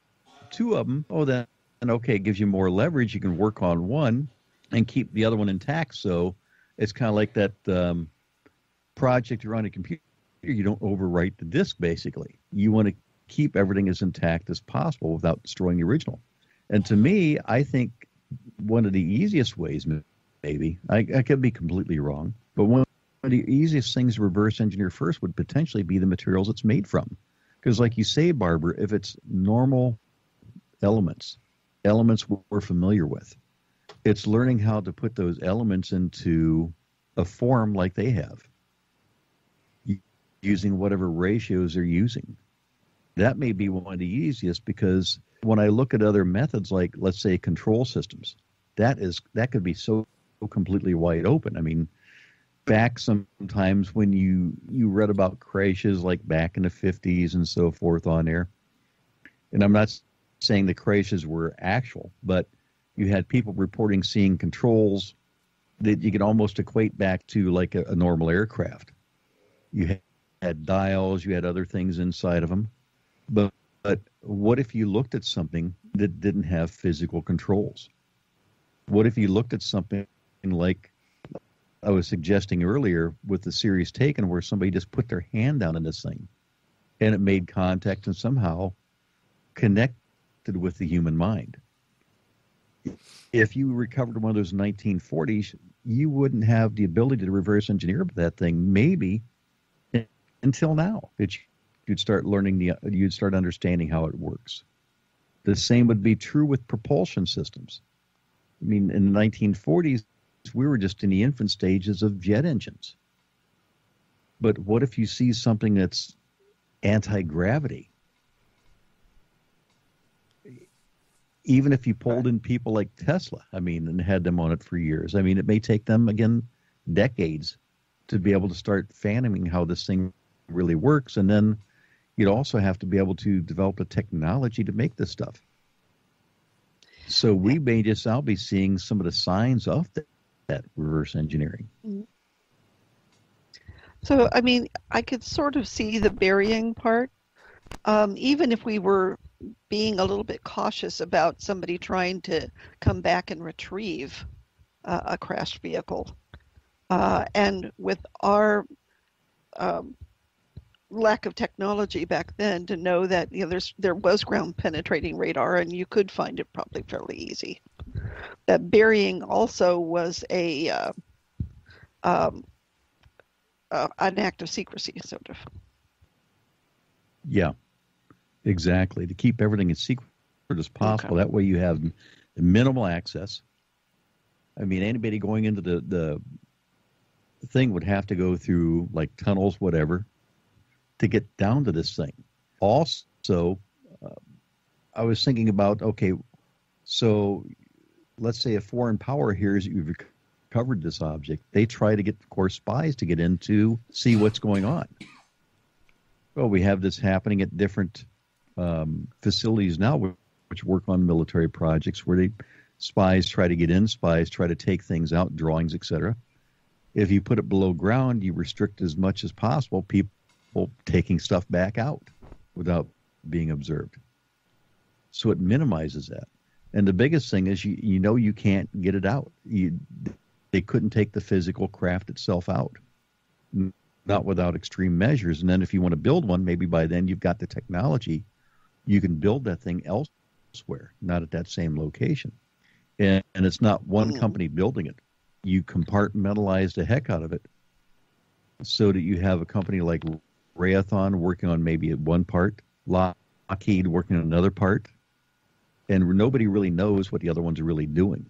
two of them, oh, then okay, it gives you more leverage. You can work on one and keep the other one intact. So it's kind of like that um, project you're on a computer. You don't overwrite the disk, basically. You want to keep everything as intact as possible without destroying the original. And to me, I think one of the easiest ways, maybe, I, I could be completely wrong, but one of the easiest things to reverse engineer first would potentially be the materials it's made from. Because, like you say, Barbara, if it's normal elements, elements we're familiar with, it's learning how to put those elements into a form like they have, using whatever ratios they're using. That may be one of the easiest because when I look at other methods, like let's say control systems, that is that could be so, completely wide open. I mean, back sometimes when you you read about crashes like back in the 50s and so forth on there, and I'm not saying the crashes were actual, but you had people reporting seeing controls that you could almost equate back to like a, a normal aircraft. You had, had dials, you had other things inside of them. But, but what if you looked at something that didn't have physical controls? What if you looked at something like I was suggesting earlier with the series taken, where somebody just put their hand down in this thing, and it made contact and somehow connected with the human mind. If you recovered one of those 1940s, you wouldn't have the ability to reverse engineer that thing maybe until now. That you'd start learning the you'd start understanding how it works. The same would be true with propulsion systems. I mean, in the 1940s, we were just in the infant stages of jet engines. But what if you see something that's anti gravity? Even if you pulled in people like Tesla, I mean, and had them on it for years, I mean, it may take them, again, decades to be able to start fanning how this thing really works. And then you'd also have to be able to develop a technology to make this stuff. So we may just now be seeing some of the signs of that, that reverse engineering. Mm-hmm. So, I mean, I could sort of see the burying part. Um, even if we were being a little bit cautious about somebody trying to come back and retrieve uh, a crashed vehicle. Uh, and with our um, lack of technology back then to know that you know there's there was ground penetrating radar and you could find it probably fairly easy. That burying also was a uh, um, uh, an act of secrecy, sort of. Yeah, exactly. To keep everything as secret as possible. Okay. That way, you have minimal access. I mean, anybody going into the the thing would have to go through like tunnels, whatever, to get down to this thing. Also, uh, I was thinking about okay, so let's say a foreign power hears that you've recovered this object. They try to get, of course, spies to get in to see what's going on. Well, we have this happening at different um, facilities now, which work on military projects, where they spies try to get in, spies try to take things out, drawings, etc. If you put it below ground, you restrict as much as possible people taking stuff back out without being observed. So it minimizes that. And the biggest thing is you, you know you can't get it out. You, they couldn't take the physical craft itself out, not without extreme measures. And then if you want to build one, maybe by then you've got the technology. You can build that thing elsewhere, not at that same location. And, and it's not one mm. company building it. You compartmentalize the heck out of it so that you have a company like Raytheon working on maybe one part, Lockheed working on another part, and nobody really knows what the other ones are really doing.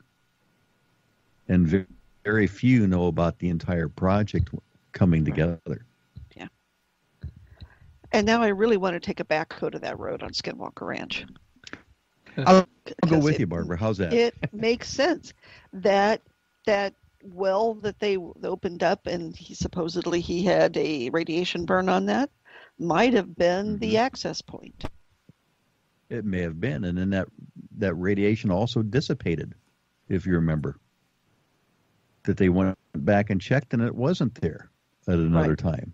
And very, very few know about the entire project coming together. Yeah. And now I really want to take a backhoe to that road on Skinwalker Ranch. I'll, I'll go with it, you, Barbara. How's that? It makes sense that that well that they opened up and he supposedly he had a radiation burn on that might have been mm-hmm. the access point it may have been and then that that radiation also dissipated if you remember that they went back and checked and it wasn't there at another right. time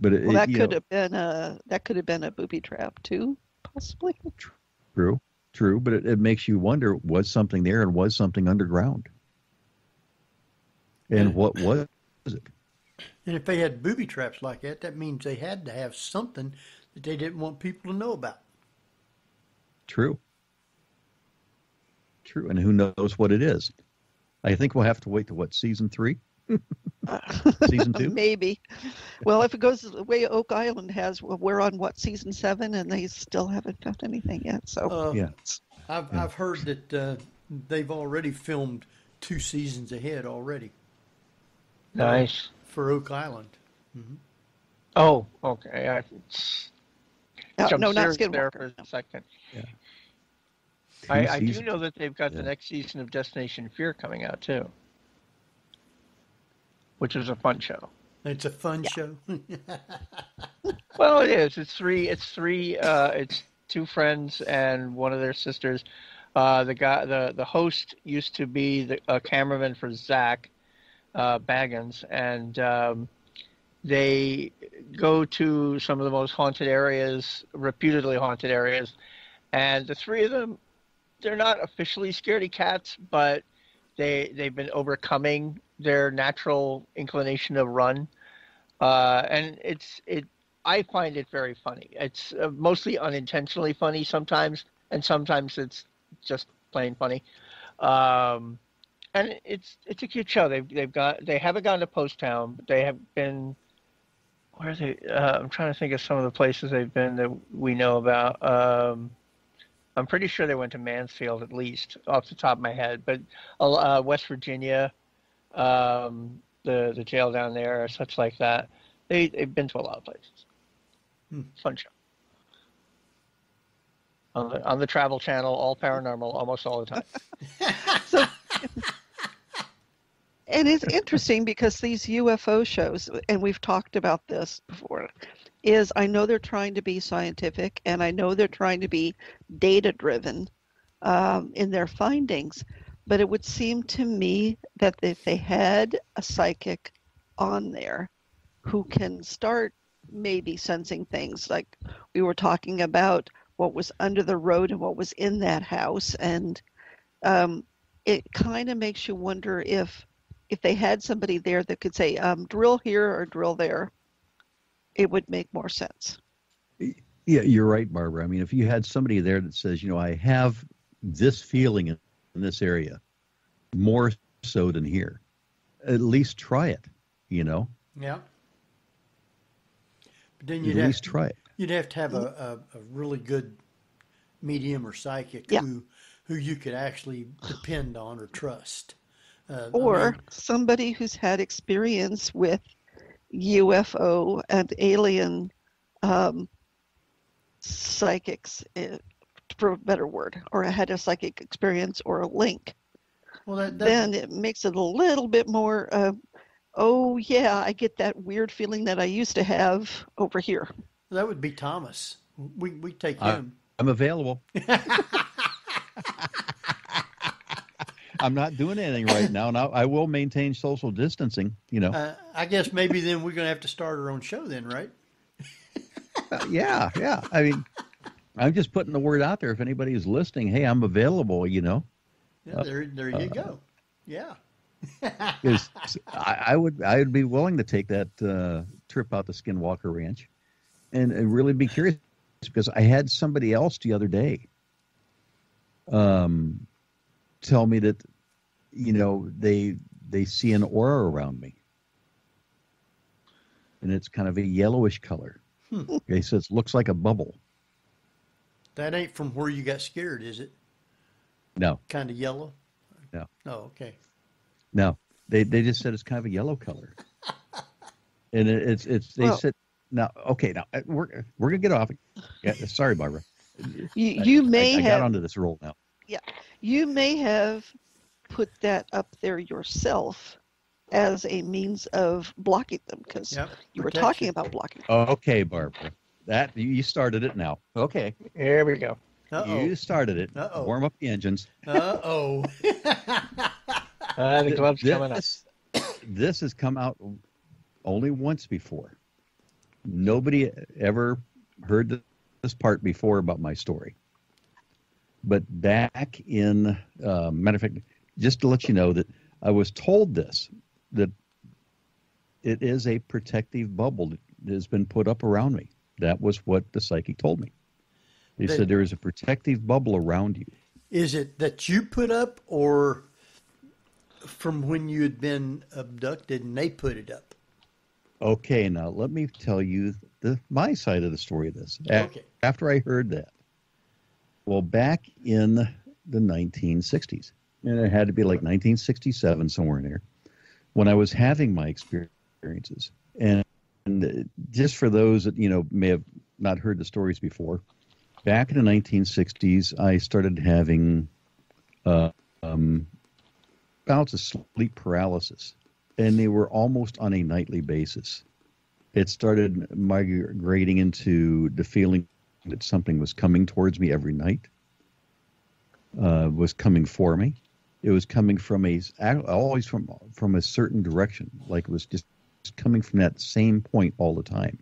but it, well, that could know, have been a that could have been a booby trap too possibly true true, but it, it makes you wonder was something there and was something underground? And what was it? And if they had booby traps like that, that means they had to have something that they didn't want people to know about. True. True. And who knows what it is? I think we'll have to wait to what, season three? season two? Maybe. Well, if it goes the way Oak Island has, well, we're on what season seven, and they still haven't found anything yet. So uh, yeah, I've yeah. I've heard that uh, they've already filmed two seasons ahead already. Nice for Oak Island. Mm-hmm. Oh, okay. I, no, no not Skinwalker. There for a second. Yeah. I, I, do know that they've got yeah. the next season of Destination Fear coming out too which was a fun show. It's a fun yeah. show. well, it is. It's three. It's three. Uh, it's two friends and one of their sisters. Uh, the guy, the the host used to be the a cameraman for Zach uh, Bagans, and um, they go to some of the most haunted areas, reputedly haunted areas, and the three of them, they're not officially scaredy cats, but they they've been overcoming their natural inclination to run, uh, and it's it. I find it very funny. It's uh, mostly unintentionally funny sometimes, and sometimes it's just plain funny. Um, and it's it's a cute show. They've they've got they haven't gone to Post Town, but they have been. Where are they? Uh, I'm trying to think of some of the places they've been that we know about. Um, I'm pretty sure they went to Mansfield at least, off the top of my head. But uh, West Virginia, um, the the jail down there, or such like that. They they've been to a lot of places. Hmm. Fun show. On the on the Travel Channel, all paranormal, almost all the time. So, and it's interesting because these UFO shows, and we've talked about this before, is I know they're trying to be scientific and I know they're trying to be data driven um, in their findings, but it would seem to me that if they had a psychic on there who can start maybe sensing things like we were talking about what was under the road and what was in that house and um, it kind of makes you wonder if if they had somebody there that could say um, drill here or drill there it would make more sense Yeah, you're right, Barbara. I mean, if you had somebody there that says, you know, I have this feeling in, in this area, more so than here, at least try it. You know, Yeah. But then you'd have, least try it. you'd have to have a, a, a really good medium or psychic Yeah. who who you could actually depend on or trust. Uh, I or mean, somebody who's had experience with UFO and alien um, psychics, eh, for a better word, or I had a psychic experience or a link. well, that, that, Then it makes it a little bit more. Uh, oh yeah, I get that weird feeling that I used to have over here. that would be Thomas. We we take I- him. I'm available. I'm not doing anything right now, and I, I will maintain social distancing. You know, Uh, I guess maybe then we're gonna have to start our own show then, right? Uh, yeah, yeah. I mean, I'm just putting the word out there. If anybody is listening, hey, I'm available. You know, Yeah, there there you go. Yeah. I, I would I would be willing to take that uh, trip out to Skinwalker Ranch, and, and really be curious because I had somebody else the other day um, tell me that you know they they see an aura around me, and it's kind of a yellowish color. Hmm. They says looks like a bubble. That ain't from where you got scared, is it? No, Kind of yellow. No. Oh, okay. no, they they just said it's kind of a yellow color, and it, it's it's they Well- said now okay now uh, we're we're gonna get off. Yeah, sorry, Barbara. You, you may I, I have got onto this roll now. Yeah. You may have put that up there yourself as a means of blocking them because Yep. you were talking about blocking. Okay, Barbara. That you you started it now. Okay, Here we go. Uh you started it. Uh-oh. Warm up the engines. oh. Uh oh. Uh, the glove's this, coming up. This has come out only once before. Nobody ever heard this part before about my story. But back in, uh, matter of fact, just to let you know that I was told this that it is a protective bubble that has been put up around me. That was what the psychic told me. They They- said there is a protective bubble around you. Is it that you put up or from when you had been abducted and they put it up? Okay, now let me tell you the my side of the story of this. Okay. After I heard that, well, back in the 1960s, and it had to be like 1967 somewhere in there, when I was having my experiences, and, and uh, just for those that you know may have not heard the stories before, back in the 1960s, I started having uh, um, bouts of sleep paralysis and they were almost on a nightly basis. It started migrating into the feeling that something was coming towards me every night, uh, was coming for me. It was coming from a always from from a certain direction, like it was just coming from that same point all the time.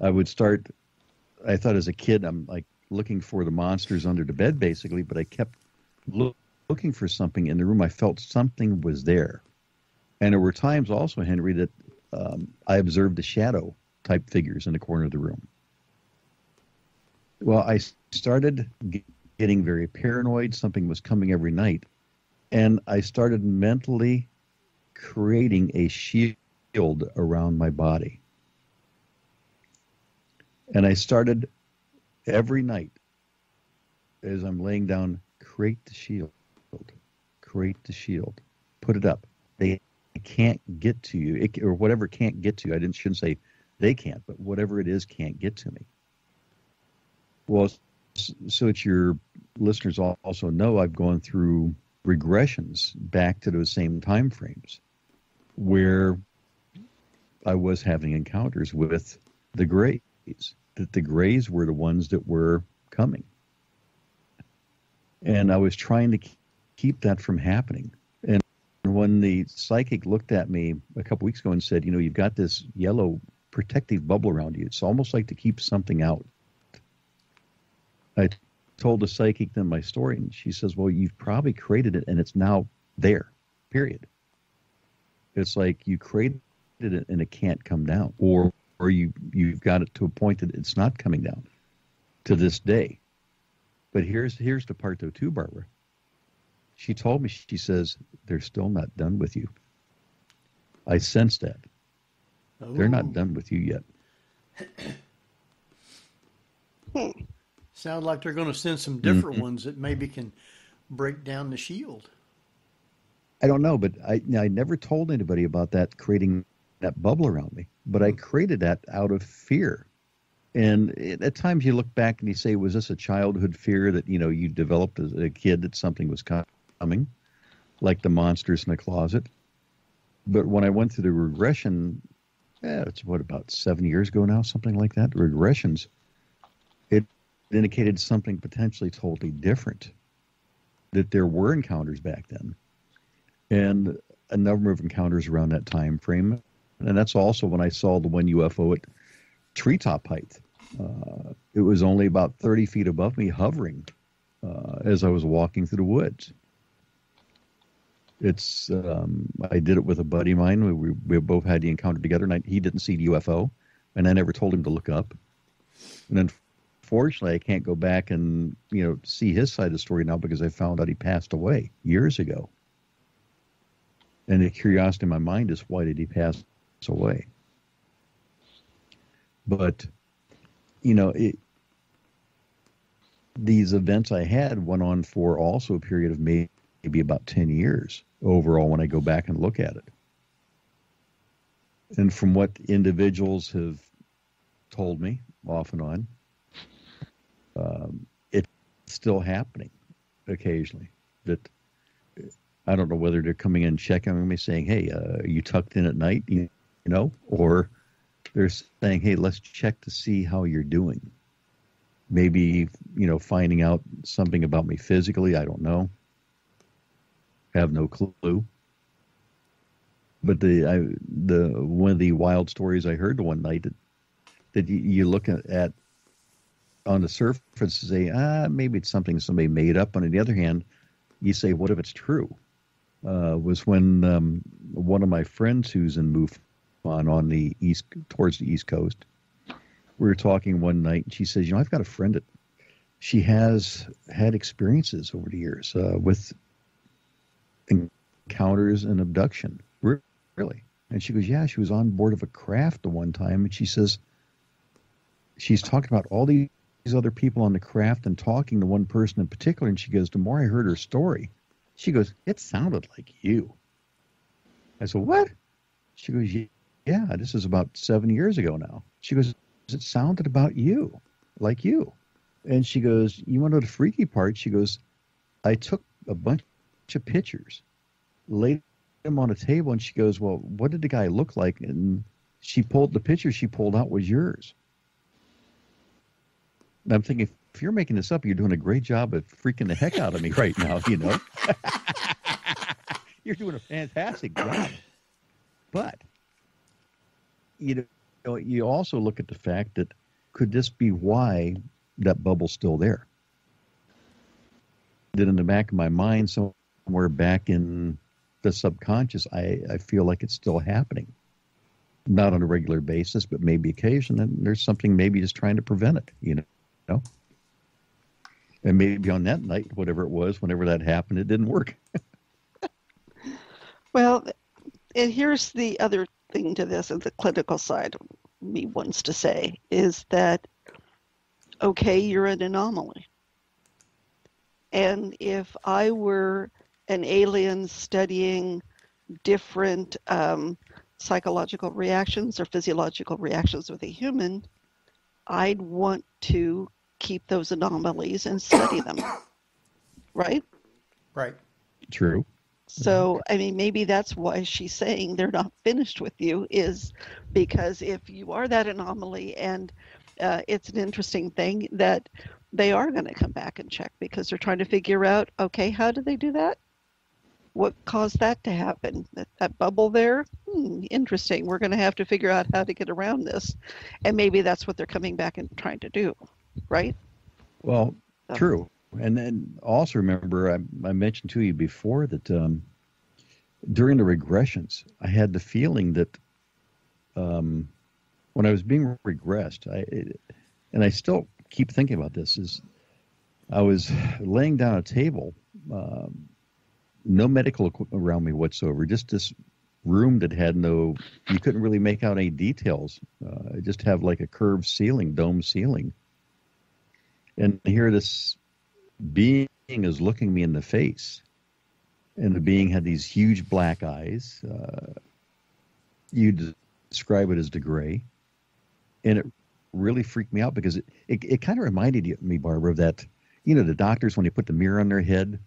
I would start. I thought as a kid, I'm like looking for the monsters under the bed, basically, but I kept look, looking for something in the room. I felt something was there. And there were times also, Henry, that um, I observed the shadow type figures in the corner of the room. Well, I started getting very paranoid. Something was coming every night. And I started mentally creating a shield around my body. And I started every night as I'm laying down, create the shield, create the shield, put it up. They can't get to you, it, or whatever can't get to you. I didn't shouldn't say they can't, but whatever it is can't get to me. Well, so that your listeners also know, I've gone through regressions back to those same time frames where I was having encounters with the Greys. That the Greys were the ones that were coming, and I was trying to keep that from happening. And when the psychic looked at me a couple weeks ago and said, "You know, you've got this yellow protective bubble around you. It's almost like to keep something out." I told the psychic then my story, and she says, "Well, you've probably created it, and it's now there. Period. It's like you created it, and it can't come down, or or you you've got it to a point that it's not coming down to this day." But here's here's the part though too, Barbara. She told me she says they're still not done with you. I sense that. They're not done with you yet. hmm. Sound like they're going to send some different mm-hmm. ones that maybe can break down the shield. I don't know, but I I never told anybody about that creating that bubble around me. But I mm. created that out of fear. And it, at times you look back and you say, was this a childhood fear that you know you developed as a kid that something was coming, like the monsters in the closet? But when I went through the regression, yeah, it's what about seven years ago now, something like that. Regressions it indicated something potentially totally different. That there were encounters back then, and a number of encounters around that time frame, and that's also when I saw the one UFO at treetop height. Uh, it was only about 30 feet above me, hovering uh, as I was walking through the woods. It's um, I did it with a buddy of mine. We, we both had the encounter together, and I, he didn't see the UFO, and I never told him to look up. And unfortunately, I can't go back and you know see his side of the story now because I found out he passed away years ago. And the curiosity in my mind is why did he pass away? But you know, it, these events I had went on for also a period of maybe about ten years overall when I go back and look at it. And from what individuals have told me off and on, um, it's still happening occasionally. That I don't know whether they're coming in checking on me, saying, "Hey, uh, you tucked in at night?" You, you know, or they're saying, "Hey, let's check to see how you're doing." Maybe you know, finding out something about me physically. I don't know. Have no clue. But the I, the one of the wild stories I heard one night that, that you, you look at, at on the surface and say, ah, maybe it's something somebody made up. On the other hand, you say, what if it's true? Uh, was when um, one of my friends who's in MUFON on on the east, towards the east coast, we were talking one night, and she says, you know, I've got a friend that she has had experiences over the years uh, with encounters and abduction. Really? And she goes, yeah, she was on board of a craft the one time, and she says she's talking about all these other people on the craft and talking to one person in particular, and she goes, the more I heard her story, she goes, it sounded like you. I said, what? She goes, yeah, this is about seven years ago now. She goes, it sounded about you, like you. And she goes, you want to know the freaky part? She goes, I took a bunch of pictures, laid them on a table, and she goes, well, what did the guy look like? And she pulled the picture she pulled out was yours. I'm thinking, if you're making this up, you're doing a great job of freaking the heck out of me right now, you know? you're doing a fantastic job. But, you know, you also look at the fact that could this be why that bubble's still there. Then in the back of my mind, somewhere back in the subconscious, I, I feel like it's still happening. Not on a regular basis, but maybe occasionally. there's something maybe just trying to prevent it, you know. You know? And maybe on that night, whatever it was, whenever that happened, it didn't work. well, and here's the other thing to this, and the clinical side me wants to say is that okay, you're an anomaly. And if I were an alien studying different um, psychological reactions or physiological reactions with a human, I'd want to keep those anomalies and study them. right? Right. True. So, I mean, maybe that's why she's saying they're not finished with you, is because if you are that anomaly, and uh, it's an interesting thing that they are going to come back and check because they're trying to figure out okay, how did they do that? What caused that to happen? That, that bubble there? Hmm, interesting. We're going to have to figure out how to get around this. And maybe that's what they're coming back and trying to do, right? Well, so. true. And then also remember, I, I mentioned to you before that um, during the regressions, I had the feeling that um, when I was being regressed, I it, and I still keep thinking about this is I was laying down a table, um, no medical equipment around me whatsoever, just this room that had no, you couldn't really make out any details. Uh, just have like a curved ceiling, dome ceiling. And here this being is looking me in the face, and the being had these huge black eyes. Uh, you describe it as the gray, and it really freaked me out because it it, it kind of reminded me, Barbara, of that you know the doctors when they put the mirror on their head.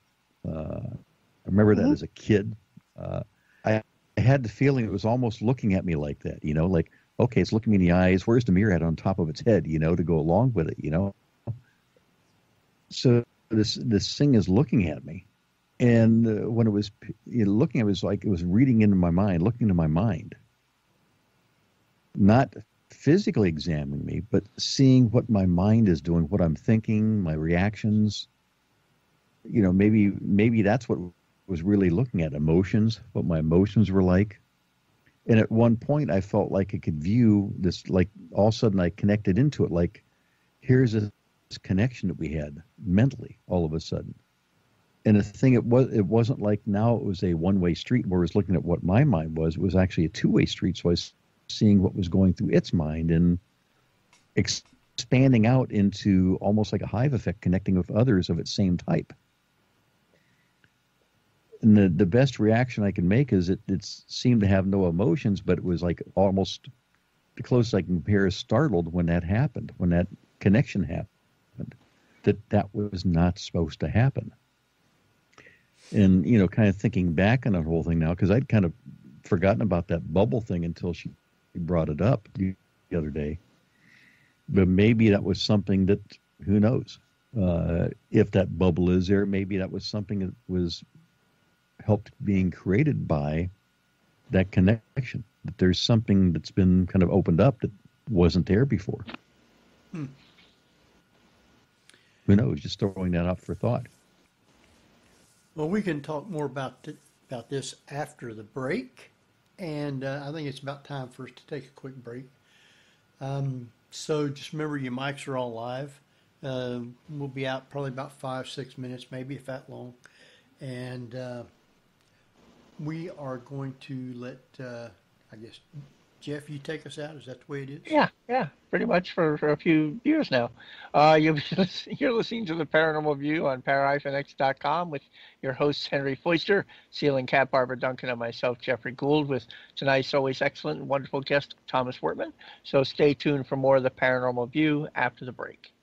Uh, I remember mm-hmm. that as a kid. Uh, I, I had the feeling it was almost looking at me like that. You know, like okay, it's looking me in the eyes. Where's the mirror at on top of its head? You know, to go along with it. You know. So this this thing is looking at me, and uh, when it was you know, looking, it was like it was reading into my mind, looking into my mind, not physically examining me, but seeing what my mind is doing, what I'm thinking, my reactions. You know, maybe maybe that's what was really looking at emotions, what my emotions were like. And at one point, I felt like I could view this, like all of a sudden I connected into it, like here's a connection that we had mentally all of a sudden. And the thing it was it wasn't like now it was a one way street where I was looking at what my mind was. It was actually a two way street. So I was seeing what was going through its mind and expanding out into almost like a hive effect, connecting with others of its same type. And the, the best reaction I can make is it, it seemed to have no emotions, but it was like almost the closest I can compare is startled when that happened, when that connection happened that that was not supposed to happen. And, you know, kind of thinking back on the whole thing now, because I'd kind of forgotten about that bubble thing until she brought it up the other day. But maybe that was something that, who knows, uh, if that bubble is there, maybe that was something that was helped being created by that connection. That there's something that's been kind of opened up that wasn't there before. Hmm. Who knows? Just throwing that up for thought. Well, we can talk more about th- about this after the break, and uh, I think it's about time for us to take a quick break. Um, so just remember, your mics are all live. Uh, we'll be out probably about five, six minutes, maybe if that long, and uh, we are going to let, uh, I guess, Geoff, you take us out. Is that the way it is? Yeah, yeah, pretty much for, for a few years now. Uh, you're listening to the Paranormal View on para-x.com with your hosts Henry Foister, Ceiling Cat Barbara Duncan, and myself, Geoffrey Gould, with tonight's always excellent and wonderful guest Thomas Wertman. So stay tuned for more of the Paranormal View after the break.